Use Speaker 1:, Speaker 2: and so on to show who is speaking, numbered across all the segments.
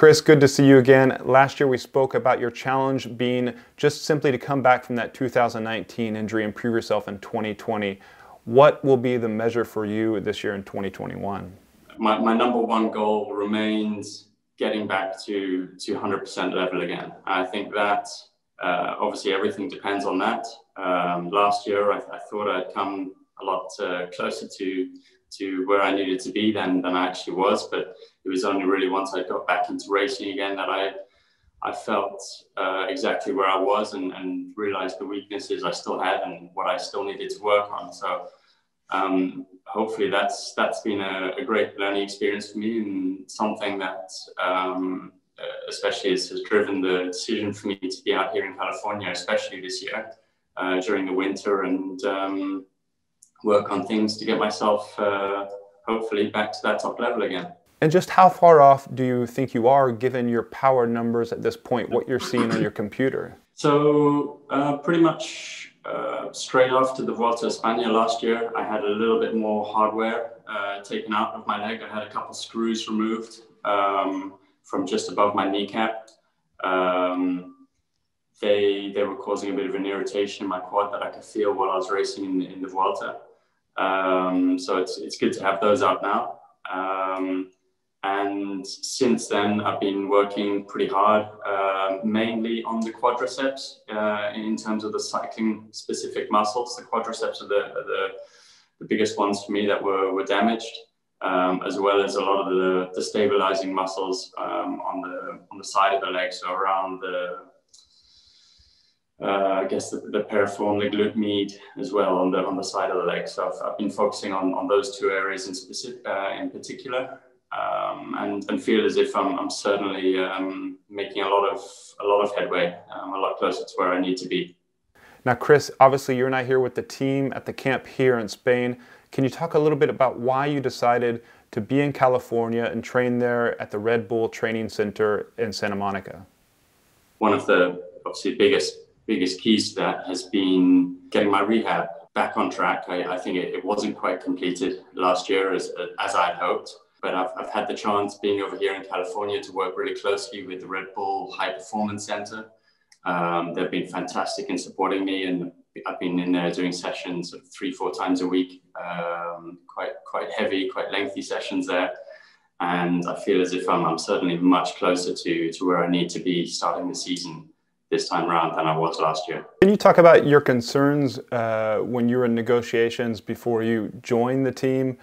Speaker 1: Chris, good to see you again. Last year we spoke about your challenge being just simply to come back from that 2019 injury and prove yourself in 2020. What will be the measure for you this year in 2021?
Speaker 2: My, my number one goal remains getting back to, to 100% level again. I think that uh, obviously everything depends on that. Um, last year I, I, thought I'd come a lot uh, closer to to where I needed to be than than I actually was, but it was only really once I got back into racing again that I I felt uh, exactly where I was and, and realized the weaknesses I still had and what I still needed to work on. So um, hopefully that's that's been a, a, great learning experience for me and something that um, uh, especially has, has, driven the decision for me to be out here in California, especially this year uh, during the winter and um, work on things to get myself uh, hopefully back to that top level again.
Speaker 1: And just how far off do you think you are given your power numbers at this point, what you're seeing on your computer?
Speaker 2: So, uh, pretty much uh, straight after the Vuelta España last year, I had a little bit more hardware uh, taken out of my leg. I had a couple screws removed um, from just above my kneecap. Um, they, they were causing a bit of an irritation in my quad that I could feel while I was racing in, in the Vuelta. Um, so it's, it's good to have those out now. Um, and since then, I've been working pretty hard, uh, mainly on the quadriceps uh, in terms of the cycling specific muscles. The quadriceps are the, are the, the, biggest ones for me that were, were damaged, um, as well as a lot of the, the stabilizing muscles um, on, the, on the side of the leg, so around the uh, I guess the, the piriform, the glute med as well on the on the side of the leg. So I've, I've been focusing on, on those two areas in specific uh, in particular um, and, and feel as if I'm, I'm certainly um, making a lot of a lot of headway, um, a lot closer to where I need to be.
Speaker 1: Now, Chris, obviously you're not here with the team at the camp here in Spain. Can you talk a little bit about why you decided to be in California and train there at the Red Bull Training Center in Santa Monica?
Speaker 2: One of the obviously biggest biggest keys to that has been getting my rehab back on track. I, I think it, it, wasn't quite completed last year as as I hoped but I've, I've had the chance being over here in California to work really closely with the Red Bull High Performance Center. Um, they've been fantastic in supporting me, and I've been in there doing sessions three, four times a week, um, quite quite heavy, quite lengthy sessions there. And I feel as if I'm, I'm certainly much closer to, to where I need to be starting the season this time around than I was last year.
Speaker 1: Can you talk about your concerns uh, when you were in negotiations before you joined the team?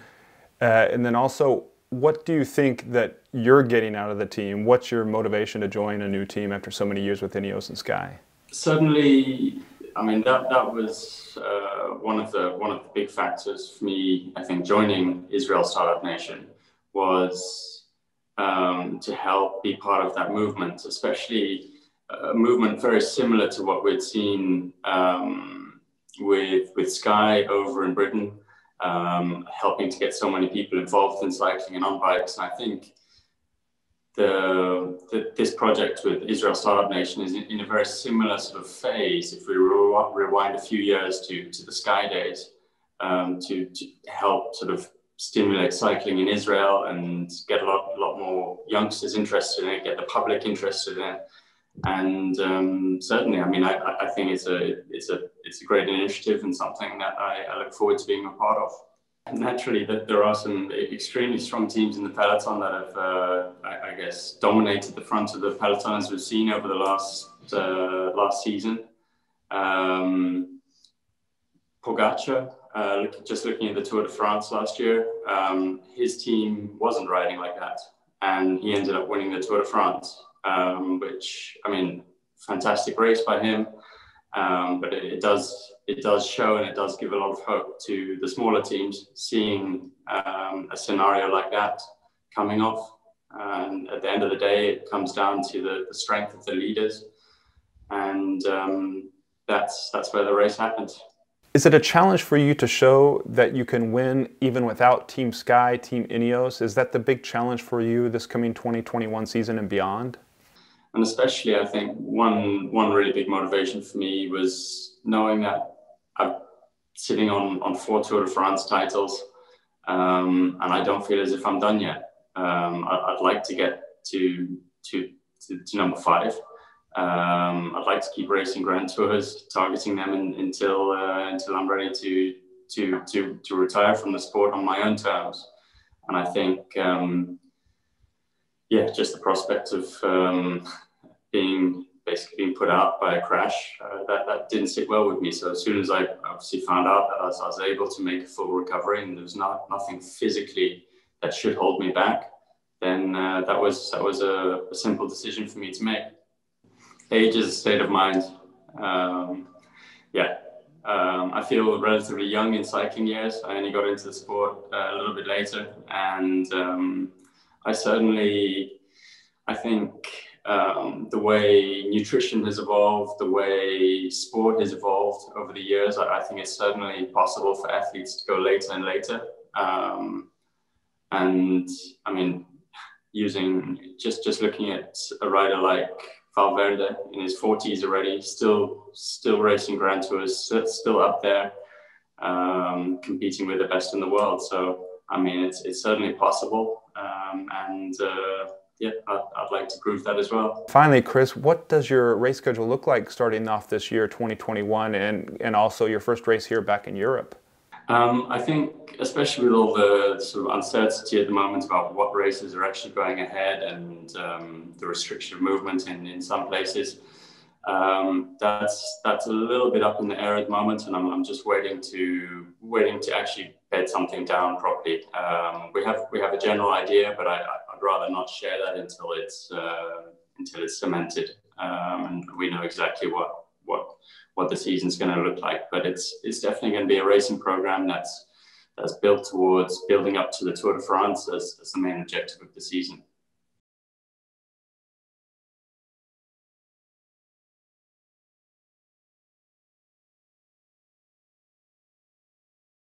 Speaker 1: Uh, and then also, what do you think that you're getting out of the team? What's your motivation to join a new team after so many years with Ineos and Sky?
Speaker 2: Certainly, I mean that that was uh, one of the one of the big factors for me. I think joining Israel Startup Nation was um, to help be part of that movement, especially a movement very similar to what we'd seen um, with with Sky over in Britain um, helping to get so many people involved in cycling and on bikes. And I think the, the, this project with Israel Startup Nation is in, in, a very similar sort of phase. If we re- rewind a few years to, to the Sky Days, um, to, to help sort of stimulate cycling in Israel and get a lot, a lot more youngsters interested in it, get the public interested in it and um, certainly, I mean, I, I, think it's a it's a it's a great initiative and something that I, I look forward to being a part of. Naturally, that there are some extremely strong teams in the peloton that have, uh, I, I, guess, dominated the front of the peloton as we've seen over the last uh, last season. Um, Pogacar, uh, look, just looking at the Tour de France last year, um, his team wasn't riding like that, and he ended up winning the Tour de France um, which I mean, fantastic race by him. Um, but it, it, does it does show and it does give a lot of hope to the smaller teams seeing um, a scenario like that coming off. And at the end of the day, it comes down to the, the strength of the leaders, and um, that's that's where the race happens.
Speaker 1: Is it a challenge for you to show that you can win even without Team Sky, Team Ineos? Is that the big challenge for you this coming 2021 season and beyond?
Speaker 2: And especially I think one one really big motivation for me was knowing that I'm sitting on on four Tour de France titles, um, and I don't feel as if I'm done yet. Um, I, would like to get to to, to, to number five. Um, I'd like to keep racing Grand Tours, targeting them in, until uh, until I'm ready to to to to retire from the sport on my own terms. And I think, um, yeah, just the prospect of um, being basically being put out by a crash uh, that that didn't sit well with me. So as soon as I obviously found out that I was, I was able to make a full recovery and there was not nothing physically that should hold me back, then uh, that was that was a, a simple decision for me to make age is a state of mind. Um, yeah, um, I feel relatively young in cycling years. I only got into the sport uh, a little bit later, and um, I certainly, I think um, the way nutrition has evolved, the way sport has evolved over the years, I, I think it's certainly possible for athletes to go later and later. Um, and I mean, using just just looking at a rider like Valverde in his 40s already, still still racing Grand Tours, still up there, um, competing with the best in the world. So I mean, it's it's certainly possible, um, and uh, yeah, I'd, I'd, like to prove that as well.
Speaker 1: Finally, Chris, what does your race schedule look like starting off this year, 2021, and and also your first race here back in Europe?
Speaker 2: Um, I think, especially with all the sort of uncertainty at the moment about what races are actually going ahead and um, the restriction of movement in, in some places, um, that's that's a little bit up in the air at the moment, and I'm, I'm just waiting to waiting to actually bed something down properly. Um, we have we have a general idea, but I, would rather not share that until it's uh, until it's cemented um, and we know exactly what what what the season's going to look like. But it's it's definitely going to be a racing program that's that's built towards building up to the Tour de France as, as the main objective of the season.